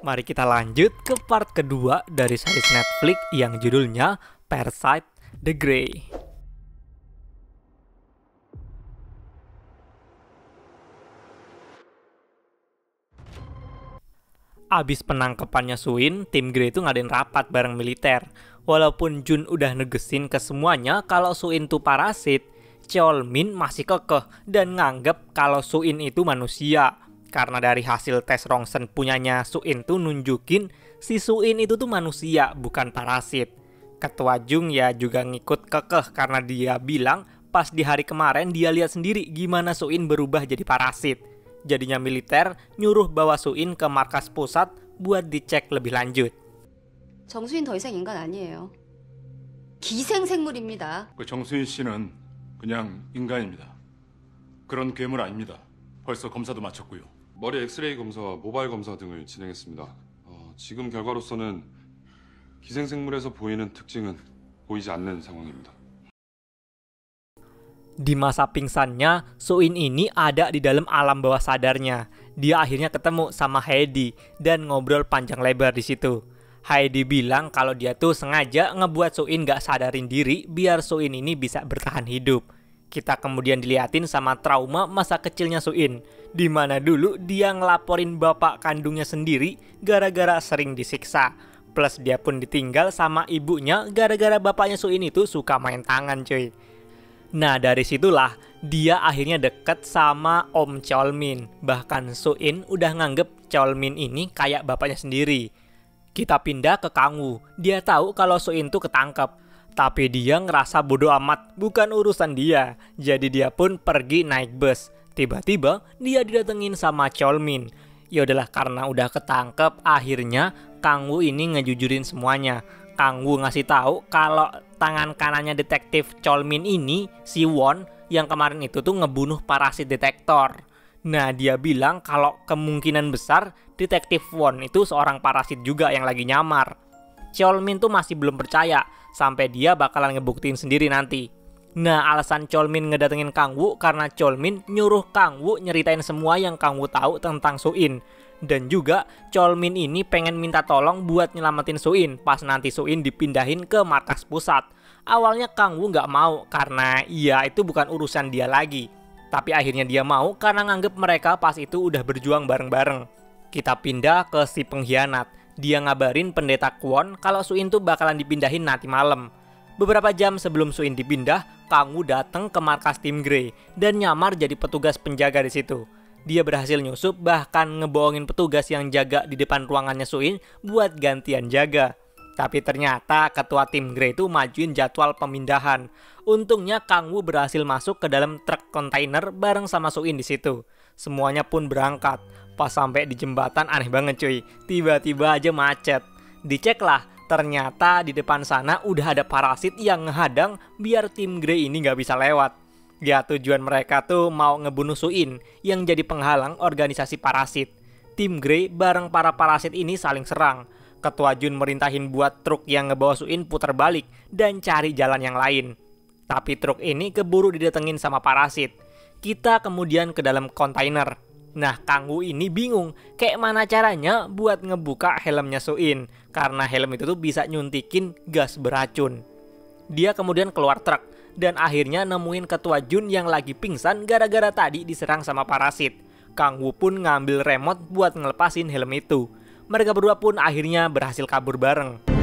Mari kita lanjut ke part kedua dari series Netflix yang judulnya Parasite The Grey. Abis penangkepannya Suin, tim Grey itu ngadain rapat bareng militer. Walaupun Jun udah negesin ke semuanya kalau Suin tuh parasit, Cheolmin masih kekeh dan nganggep kalau Suin itu manusia Karena dari hasil tes Rongsen punyanya Suin tuh nunjukin si Suin itu tuh manusia bukan parasit. Ketua Jung ya juga ngikut kekeh karena dia bilang pas di hari kemarin dia lihat sendiri gimana Suin berubah jadi parasit. Jadinya militer nyuruh bawa Suin ke markas pusat buat dicek lebih lanjut. 정수인 더 이상 인간 아니에요. 기생생물입니다. 그 정수인 씨는 그냥 인간입니다. 그런 괴물 아닙니다. 벌써 검사도 마쳤고요. 머리 엑스레이 검사와 모바일 검사 등을 진행했습니다. 어, 지금 결과로서는 기생생물에서 보이는 특징은 보이지 않는 상황입니다. Di masa pingsannya, Suin ini ada di dalam alam bawah sadarnya. Dia akhirnya ketemu sama Heidi dan ngobrol panjang lebar di situ. Heidi bilang kalau dia tuh sengaja ngebuat Suin gak sadarin diri biar Suin ini bisa bertahan hidup. Kita kemudian diliatin sama trauma masa kecilnya Suin, di mana dulu dia ngelaporin bapak kandungnya sendiri gara-gara sering disiksa. Plus dia pun ditinggal sama ibunya gara-gara bapaknya Suin itu suka main tangan cuy. Nah dari situlah dia akhirnya deket sama Om Cholmin. Bahkan Suin udah nganggep Cholmin ini kayak bapaknya sendiri. Kita pindah ke Kangwu. Dia tahu kalau Suin tuh ketangkep. Tapi dia ngerasa bodoh amat, bukan urusan dia. Jadi dia pun pergi naik bus. Tiba-tiba dia didatengin sama Cholmin. Yaudahlah karena udah ketangkep, akhirnya Kangwu ini ngejujurin semuanya. Kangwu ngasih tahu kalau tangan kanannya detektif Cholmin ini, si Won, yang kemarin itu tuh ngebunuh parasit detektor. Nah, dia bilang kalau kemungkinan besar detektif Won itu seorang parasit juga yang lagi nyamar. Cholmin tuh masih belum percaya, sampai dia bakalan ngebuktiin sendiri nanti. Nah, alasan Cholmin ngedatengin Kang Wu karena Cholmin nyuruh Kang Wu nyeritain semua yang Kang Wu tahu tentang Suin. Dan juga Cholmin ini pengen minta tolong buat nyelamatin Suin pas nanti Suin dipindahin ke markas pusat. Awalnya Kang Wu nggak mau karena iya itu bukan urusan dia lagi. Tapi akhirnya dia mau karena nganggep mereka pas itu udah berjuang bareng-bareng. Kita pindah ke si pengkhianat. Dia ngabarin pendeta Kwon kalau Suin tuh bakalan dipindahin nanti malam. Beberapa jam sebelum Suin dipindah, Kang Wu datang ke markas tim Grey dan nyamar jadi petugas penjaga di situ. Dia berhasil nyusup bahkan ngebohongin petugas yang jaga di depan ruangannya Suin buat gantian jaga. Tapi ternyata ketua tim Grey itu majuin jadwal pemindahan. Untungnya Kang Wu berhasil masuk ke dalam truk kontainer bareng sama Suin di situ. Semuanya pun berangkat. Pas sampai di jembatan aneh banget cuy. Tiba-tiba aja macet. Diceklah, ternyata di depan sana udah ada parasit yang ngehadang biar tim Grey ini nggak bisa lewat. Ya tujuan mereka tuh mau ngebunuh Suin yang jadi penghalang organisasi parasit. Tim Grey bareng para parasit ini saling serang. Ketua Jun merintahin buat truk yang ngebawa Suin putar balik dan cari jalan yang lain. Tapi truk ini keburu didatengin sama parasit. Kita kemudian ke dalam kontainer. Nah, Kang Wu ini bingung kayak mana caranya buat ngebuka helmnya Suin karena helm itu tuh bisa nyuntikin gas beracun. Dia kemudian keluar truk dan akhirnya nemuin ketua Jun yang lagi pingsan gara-gara tadi diserang sama parasit. Kang Wu pun ngambil remote buat ngelepasin helm itu. Mereka berdua pun akhirnya berhasil kabur bareng.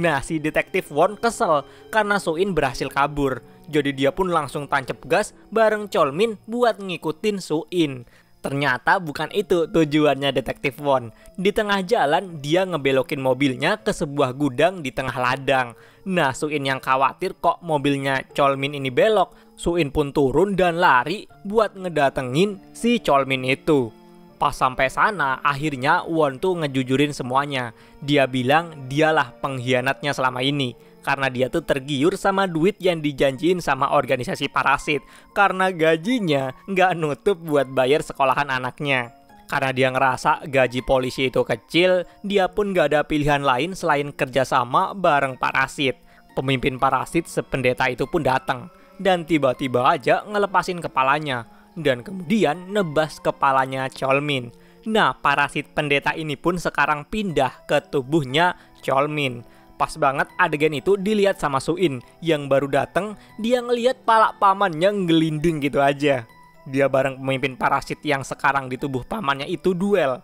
Nah, si detektif Won kesel karena Suin berhasil kabur. Jadi dia pun langsung tancap gas bareng Cholmin buat ngikutin Suin. Ternyata bukan itu tujuannya detektif Won. Di tengah jalan dia ngebelokin mobilnya ke sebuah gudang di tengah ladang. Nah, Suin yang khawatir kok mobilnya Cholmin ini belok. Suin pun turun dan lari buat ngedatengin si Cholmin itu. Pas sampai sana, akhirnya Won tuh ngejujurin semuanya. Dia bilang dialah pengkhianatnya selama ini. Karena dia tuh tergiur sama duit yang dijanjiin sama organisasi parasit. Karena gajinya nggak nutup buat bayar sekolahan anaknya. Karena dia ngerasa gaji polisi itu kecil, dia pun nggak ada pilihan lain selain kerjasama bareng parasit. Pemimpin parasit sependeta itu pun datang. dan tiba-tiba aja ngelepasin kepalanya dan kemudian nebas kepalanya Cholmin. Nah, parasit pendeta ini pun sekarang pindah ke tubuhnya Cholmin. Pas banget adegan itu dilihat sama Suin yang baru dateng, dia ngelihat pala pamannya ngelinding gitu aja. Dia bareng pemimpin parasit yang sekarang di tubuh pamannya itu duel.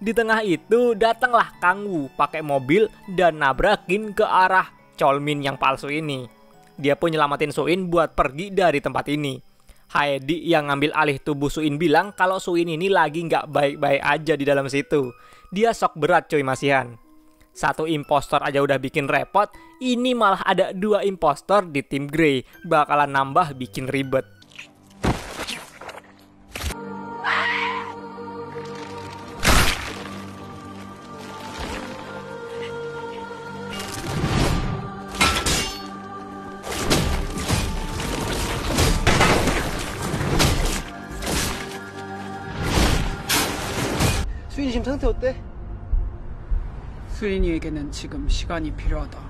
Di tengah itu datanglah Kang Wu pakai mobil dan nabrakin ke arah Cholmin yang palsu ini. Dia pun nyelamatin Suin buat pergi dari tempat ini. Haedi yang ngambil alih tubuh Suin bilang kalau Suin ini lagi nggak baik-baik aja di dalam situ. Dia sok berat coy masihan. Satu impostor aja udah bikin repot, ini malah ada dua impostor di tim Grey. Bakalan nambah bikin ribet. 수인이 지금 상태 어때? 수인이에게는 지금 시간이 필요하다.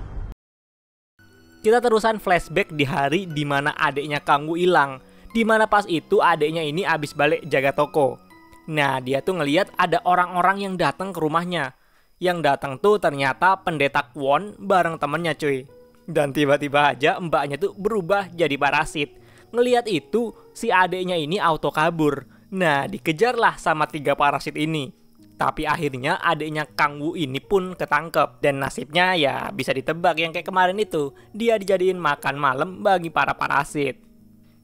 Kita terusan flashback di hari dimana adiknya Kanggu hilang. Dimana pas itu adiknya ini abis balik jaga toko. Nah dia tuh ngeliat ada orang-orang yang datang ke rumahnya. Yang datang tuh ternyata pendeta Kwon bareng temennya cuy. Dan tiba-tiba aja mbaknya tuh berubah jadi parasit. Ngeliat itu si adiknya ini auto kabur. Nah dikejarlah sama tiga parasit ini. Tapi akhirnya adiknya Kang Wu ini pun ketangkep dan nasibnya ya bisa ditebak yang kayak kemarin itu. Dia dijadiin makan malam bagi para parasit.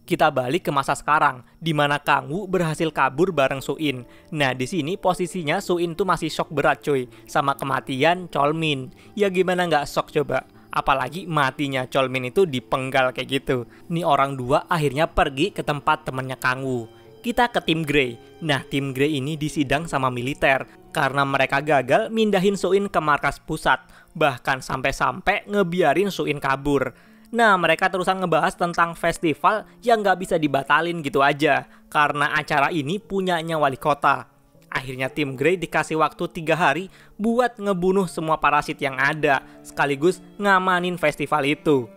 Kita balik ke masa sekarang, di mana Kang Wu berhasil kabur bareng Suin. Nah, di sini posisinya Suin tuh masih shock berat cuy, sama kematian Cholmin. Ya gimana nggak shock coba? Apalagi matinya Cholmin itu dipenggal kayak gitu. Nih orang dua akhirnya pergi ke tempat temennya Kang Wu kita ke tim Grey. Nah, tim Grey ini disidang sama militer karena mereka gagal mindahin Suin ke markas pusat, bahkan sampai-sampai ngebiarin Suin kabur. Nah, mereka terusan ngebahas tentang festival yang nggak bisa dibatalin gitu aja, karena acara ini punyanya wali kota. Akhirnya tim Grey dikasih waktu tiga hari buat ngebunuh semua parasit yang ada, sekaligus ngamanin festival itu.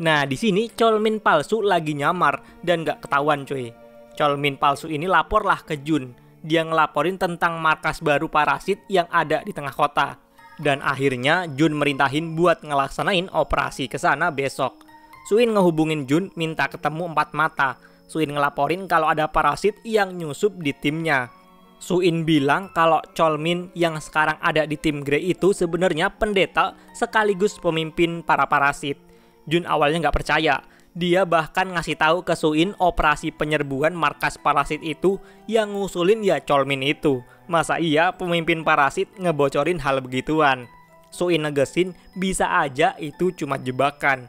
Nah, di sini Cholmin palsu lagi nyamar dan nggak ketahuan cuy. Cholmin palsu ini laporlah ke Jun. Dia ngelaporin tentang markas baru parasit yang ada di tengah kota. Dan akhirnya Jun merintahin buat ngelaksanain operasi ke sana besok. Suin ngehubungin Jun minta ketemu empat mata. Suin ngelaporin kalau ada parasit yang nyusup di timnya. Suin bilang kalau Cholmin yang sekarang ada di tim Grey itu sebenarnya pendeta sekaligus pemimpin para parasit. Jun awalnya nggak percaya, dia bahkan ngasih tahu ke Suin operasi penyerbuan markas parasit itu yang ngusulin ya Cholmin itu. Masa iya pemimpin parasit ngebocorin hal begituan? Suin negesin bisa aja itu cuma jebakan.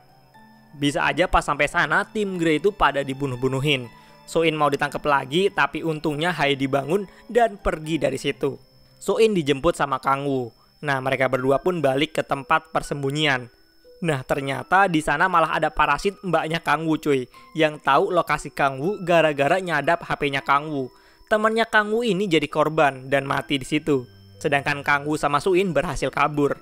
Bisa aja pas sampai sana tim Grey itu pada dibunuh-bunuhin. Suin mau ditangkap lagi tapi untungnya Hai dibangun dan pergi dari situ. Suin dijemput sama Kang Wu. Nah mereka berdua pun balik ke tempat persembunyian. Nah ternyata di sana malah ada parasit mbaknya Kang Wu cuy yang tahu lokasi Kang Wu gara-gara nyadap HP-nya Kang Wu. Temannya Kang Wu ini jadi korban dan mati di situ. Sedangkan Kang Wu sama Suin berhasil kabur.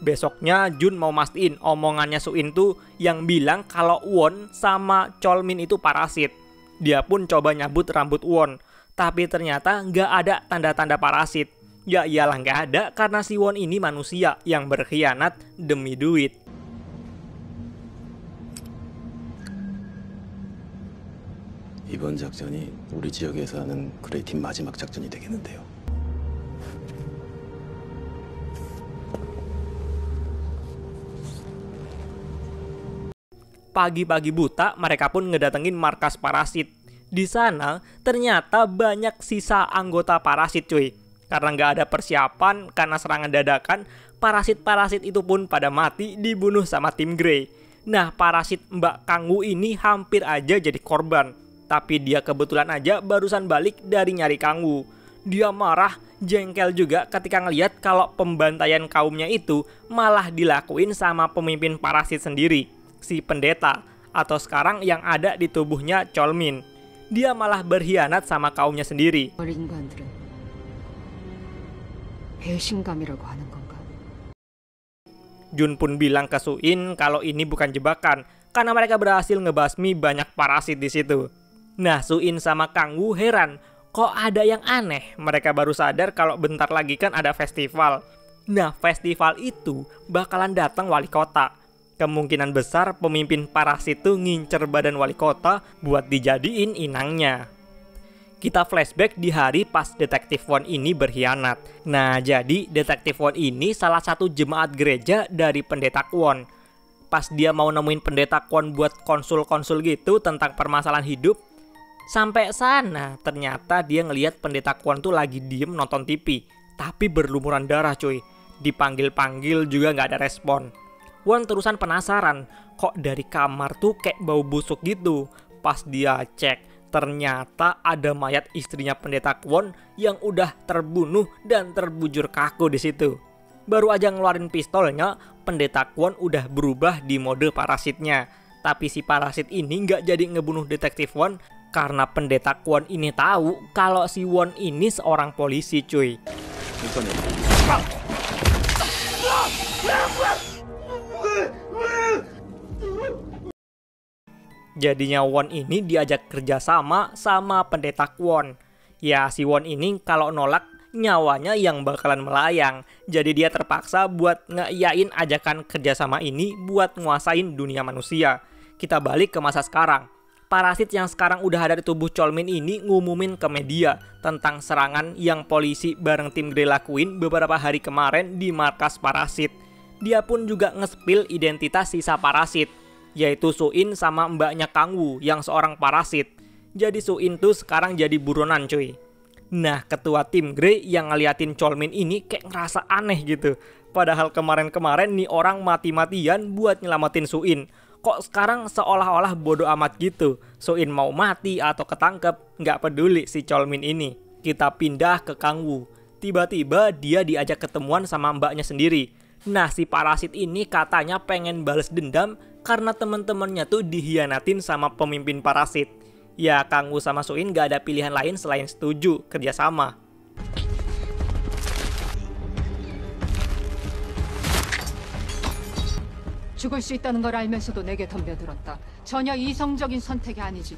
Besoknya Jun mau mastiin omongannya Suin tuh yang bilang kalau Won sama Cholmin itu parasit. Dia pun coba nyabut rambut Won, tapi ternyata nggak ada tanda-tanda parasit. Ya iyalah nggak ada karena si Won ini manusia yang berkhianat demi duit. 이번 작전이 우리 지역에서 하는 그레이팀 마지막 작전이 되겠는데요. Pagi-pagi buta, mereka pun ngedatengin markas parasit. Di sana, ternyata banyak sisa anggota parasit cuy. Karena nggak ada persiapan, karena serangan dadakan, parasit-parasit itu pun pada mati dibunuh sama tim Grey. Nah, parasit Mbak Kanggu ini hampir aja jadi korban tapi dia kebetulan aja barusan balik dari nyari Kangwu. Dia marah, jengkel juga ketika ngeliat kalau pembantaian kaumnya itu malah dilakuin sama pemimpin parasit sendiri, si pendeta, atau sekarang yang ada di tubuhnya Cholmin. Dia malah berkhianat sama kaumnya sendiri. Jun pun bilang ke Suin kalau ini bukan jebakan, karena mereka berhasil ngebasmi banyak parasit di situ. Nah, Suin sama Kang Wu heran, kok ada yang aneh? Mereka baru sadar kalau bentar lagi kan ada festival. Nah, festival itu bakalan datang wali kota. Kemungkinan besar pemimpin parasit tuh ngincer badan wali kota buat dijadiin inangnya. Kita flashback di hari pas Detektif Won ini berkhianat. Nah, jadi Detektif Won ini salah satu jemaat gereja dari pendeta Kwon. Pas dia mau nemuin pendeta Kwon buat konsul-konsul gitu tentang permasalahan hidup, sampai sana ternyata dia ngelihat pendeta Kwon tuh lagi diem nonton TV, tapi berlumuran darah cuy. Dipanggil-panggil juga nggak ada respon. Won terusan penasaran, kok dari kamar tuh kayak bau busuk gitu. Pas dia cek, ternyata ada mayat istrinya pendeta Kwon yang udah terbunuh dan terbujur kaku di situ. Baru aja ngeluarin pistolnya, pendeta Kwon udah berubah di mode parasitnya. Tapi si parasit ini nggak jadi ngebunuh detektif Won karena pendeta Kwon ini tahu kalau si Won ini seorang polisi cuy. Jadinya Won ini diajak kerjasama sama pendeta Kwon. Ya si Won ini kalau nolak nyawanya yang bakalan melayang. Jadi dia terpaksa buat ngeiyain ajakan kerjasama ini buat nguasain dunia manusia. Kita balik ke masa sekarang. Parasit yang sekarang udah ada di tubuh Cholmin ini ngumumin ke media tentang serangan yang polisi bareng tim Grey lakuin beberapa hari kemarin di markas parasit. Dia pun juga ngespil identitas sisa parasit, yaitu Suin sama mbaknya Kang Wu yang seorang parasit. Jadi Suin tuh sekarang jadi buronan cuy. Nah, ketua tim Grey yang ngeliatin Cholmin ini kayak ngerasa aneh gitu. Padahal kemarin-kemarin nih orang mati-matian buat nyelamatin Suin. Kok sekarang seolah-olah bodoh amat gitu. Suin mau mati atau ketangkep, nggak peduli si Cholmin ini. Kita pindah ke Kang Wu. Tiba-tiba dia diajak ketemuan sama mbaknya sendiri. Nah, si parasit ini katanya pengen balas dendam karena temen-temennya tuh dihianatin sama pemimpin parasit. Ya, Kang Wu sama Suin gak ada pilihan lain selain setuju kerjasama. 죽을 수 있다는 걸 알면서도 내게 덤벼들었다. 전혀 이성적인 선택이 아니지.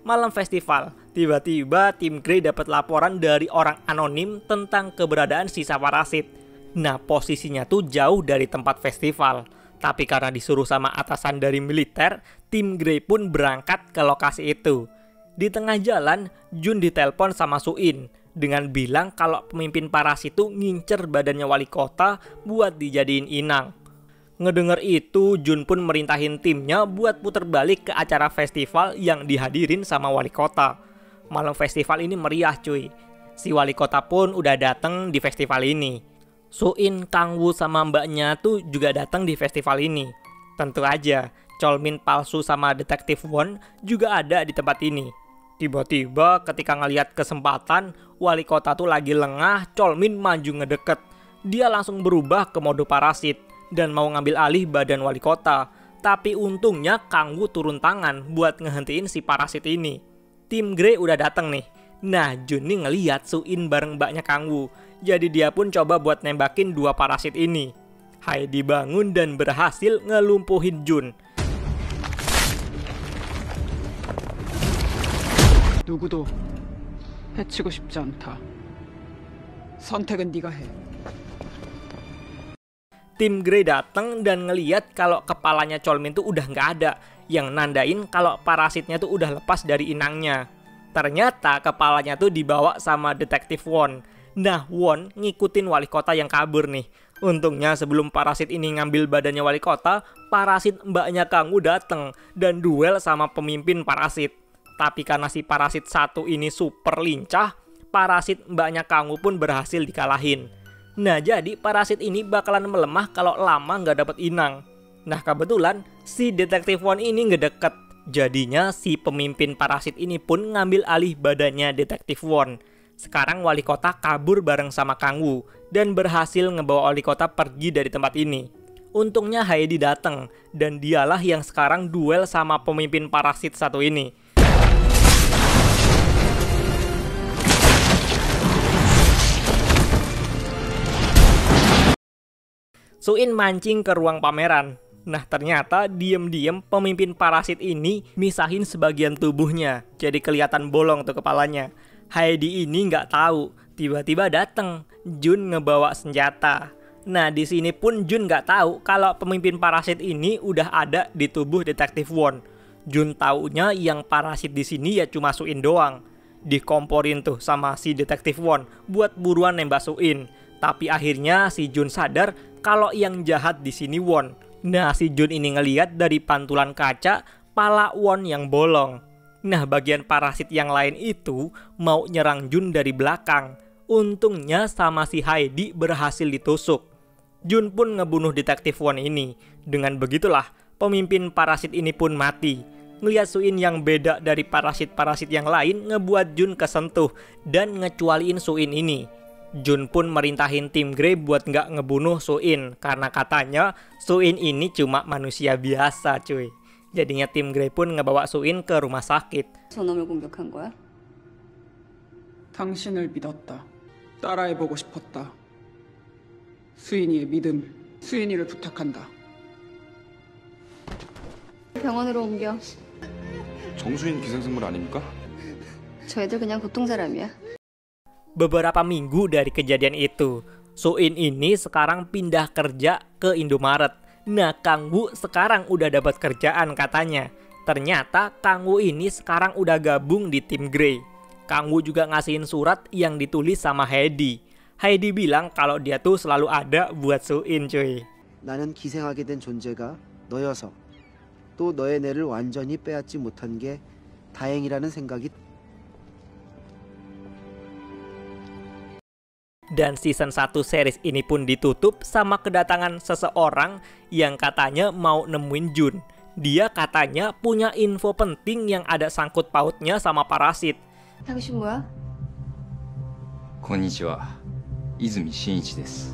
Malam festival, tiba-tiba tim Grey dapat laporan dari orang anonim tentang keberadaan sisa parasit. Nah, posisinya tuh jauh dari tempat festival. Tapi karena disuruh sama atasan dari militer, tim Grey pun berangkat ke lokasi itu. Di tengah jalan, Jun ditelepon sama Suin dengan bilang kalau pemimpin parasit itu ngincer badannya wali kota buat dijadiin inang. Ngedenger itu, Jun pun merintahin timnya buat puter balik ke acara festival yang dihadirin sama wali kota. Malam festival ini meriah cuy. Si wali kota pun udah dateng di festival ini. Suin, Kang Wu sama mbaknya tuh juga datang di festival ini. Tentu aja, Cholmin palsu sama detektif Won juga ada di tempat ini. Tiba-tiba ketika ngeliat kesempatan, wali kota tuh lagi lengah, Cholmin maju ngedeket. Dia langsung berubah ke mode parasit dan mau ngambil alih badan wali kota. Tapi untungnya Kang Wu turun tangan buat ngehentiin si parasit ini. Tim Grey udah dateng nih. Nah, Jun nih ngeliat Suin bareng mbaknya Kang Wu. Jadi dia pun coba buat nembakin dua parasit ini. Heidi bangun dan berhasil ngelumpuhin Jun. 누구도 해치고 싶지 않다. 선택은 네가 해. Tim Grey datang dan ngeliat kalau kepalanya Cholmin tuh udah nggak ada, yang nandain kalau parasitnya tuh udah lepas dari inangnya. Ternyata kepalanya tuh dibawa sama detektif Won. Nah, Won ngikutin wali kota yang kabur nih. Untungnya sebelum parasit ini ngambil badannya wali kota, parasit mbaknya Kang Wu dateng dan duel sama pemimpin parasit. Tapi karena si parasit satu ini super lincah, parasit mbaknya Kang Wu pun berhasil dikalahin. Nah jadi parasit ini bakalan melemah kalau lama nggak dapat inang. Nah kebetulan si detektif Won ini ngedeket. Jadinya si pemimpin parasit ini pun ngambil alih badannya detektif Won. Sekarang wali kota kabur bareng sama Kang Wu dan berhasil ngebawa wali kota pergi dari tempat ini. Untungnya Heidi datang dan dialah yang sekarang duel sama pemimpin parasit satu ini. Suin mancing ke ruang pameran. Nah ternyata diem-diem pemimpin parasit ini misahin sebagian tubuhnya, jadi kelihatan bolong tuh kepalanya. Heidi ini nggak tahu, tiba-tiba dateng Jun ngebawa senjata. Nah di sini pun Jun nggak tahu kalau pemimpin parasit ini udah ada di tubuh detektif Won. Jun taunya yang parasit di sini ya cuma Suin doang. Dikomporin tuh sama si detektif Won buat buruan nembak Suin. Tapi akhirnya si Jun sadar kalau yang jahat di sini Won Nah, si Jun ini ngeliat dari pantulan kaca pala Won yang bolong. Nah, bagian parasit yang lain itu mau nyerang Jun dari belakang. Untungnya sama si Heidi berhasil ditusuk. Jun pun ngebunuh detektif Won ini. Dengan begitulah, pemimpin parasit ini pun mati. Ngeliat Suin yang beda dari parasit-parasit yang lain ngebuat Jun kesentuh dan ngecualiin Suin ini. Jun pun merintahin tim Grey buat nggak ngebunuh Suin karena katanya Suin ini cuma manusia biasa cuy. Jadinya tim Grey pun ngebawa Suin ke rumah sakit. 저놈을 공격한 거야? 당신을 믿었다. 따라해보고 싶었다. 수인이의 믿음, 수인이를 부탁한다. 병원으로 옮겨. 정수인 기생생물 아닙니까? 저 애들 그냥 보통 사람이야. Beberapa minggu dari kejadian itu, Suin ini sekarang pindah kerja ke Indomaret. Nah, Kang Wu sekarang udah dapat kerjaan katanya. Ternyata Kang Wu ini sekarang udah gabung di tim Grey. Kang Wu juga ngasihin surat yang ditulis sama Heidi. Heidi bilang kalau dia tuh selalu ada buat Suin cuy. 나는 기생하게 된 존재가 너여서 또 너의 뇌를 완전히 빼앗지 못한 게 다행이라는 생각이 Dan season 1 series ini pun ditutup sama kedatangan seseorang yang katanya mau nemuin Jun. Dia katanya punya info penting yang ada sangkut pautnya sama parasit. konnichiwa. Izumi Shinichi desu.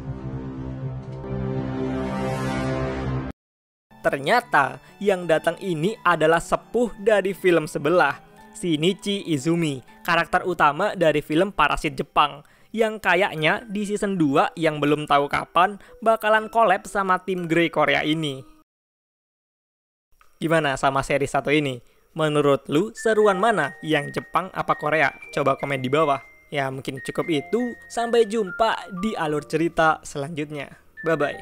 Ternyata yang datang ini adalah sepuh dari film sebelah, Shinichi Izumi, karakter utama dari film Parasit Jepang yang kayaknya di season 2 yang belum tahu kapan bakalan collab sama tim Grey Korea ini. Gimana sama seri satu ini? Menurut lu seruan mana? Yang Jepang apa Korea? Coba komen di bawah. Ya mungkin cukup itu. Sampai jumpa di alur cerita selanjutnya. Bye-bye.